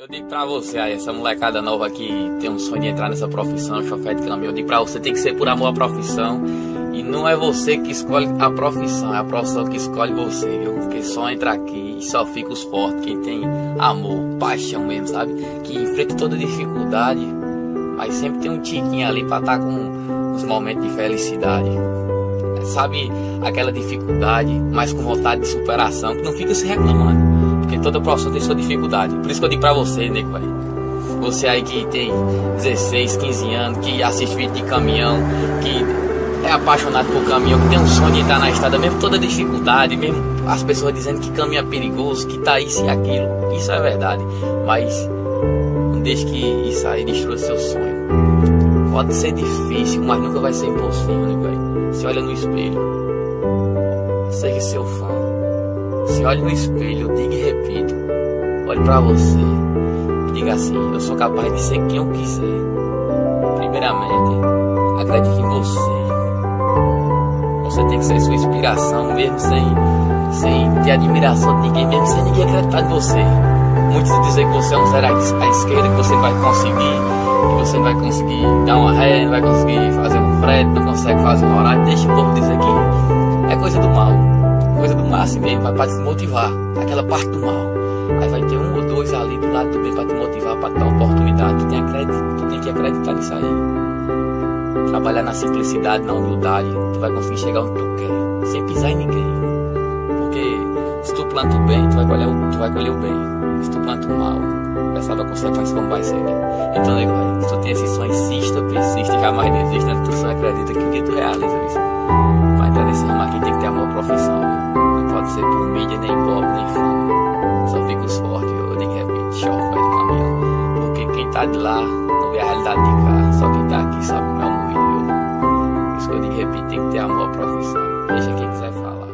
Eu digo pra você aí, essa molecada nova que tem um sonho de entrar nessa profissão, chofer de caminhão, eu digo pra você, tem que ser por amor à profissão. E não é você que escolhe a profissão, é a profissão que escolhe você, viu? Porque só entra aqui e só fica os fortes, quem tem amor, paixão mesmo, sabe? Que enfrenta toda dificuldade, mas sempre tem um tiquinho ali pra estar tá com os momentos de felicidade. Sabe aquela dificuldade, mas com vontade de superação, que não fica se reclamando porque toda profissão tem sua dificuldade. Por isso que eu digo pra você, nego, velho. Você aí que tem 16, 15 anos, que assiste vídeo de caminhão, que é apaixonado por caminhão, que tem um sonho de entrar na estrada, mesmo toda dificuldade, mesmo as pessoas dizendo que caminho é perigoso, que tá isso e aquilo. Isso é verdade. Mas não deixe que isso aí destrua seu sonho. Pode ser difícil, mas nunca vai ser impossível, né, velho? Se olha no espelho. Seja seu fã. Se olhe no espelho, diga e repita. Olhe para você e diga assim: Eu sou capaz de ser quem eu quiser. Primeiramente, acredite em você. Você tem que ser sua inspiração, mesmo sem, sem ter admiração de ninguém, mesmo sem ninguém acreditar em você. Muitos dizem que você é um zero à esquerda, que você vai conseguir, que você vai conseguir dar uma ré, não vai conseguir fazer um frete, não consegue fazer um horário. Deixa o povo dizer que é coisa do mal coisa do mal assim mesmo, para te motivar, aquela parte do mal. Aí vai ter um ou dois ali do lado do bem para te motivar, para dar oportunidade. Tu tem, acredit, tu tem que acreditar nisso aí. Trabalhar na simplicidade, na humildade, tu vai conseguir chegar onde tu quer, sem pisar em ninguém. Porque se tu planta o bem, tu vai colher o, tu vai colher o bem. Se tu planta o mal, já sabe a consequência como vai ser? Então, nego, se tu tem esse sonho, insista, persista, jamais desista, tu só acredita que o dia tu realiza isso. Vai entrar nesse ramo aqui, Porque quem tá de lá não vê a realidade de cá. Só quem tá aqui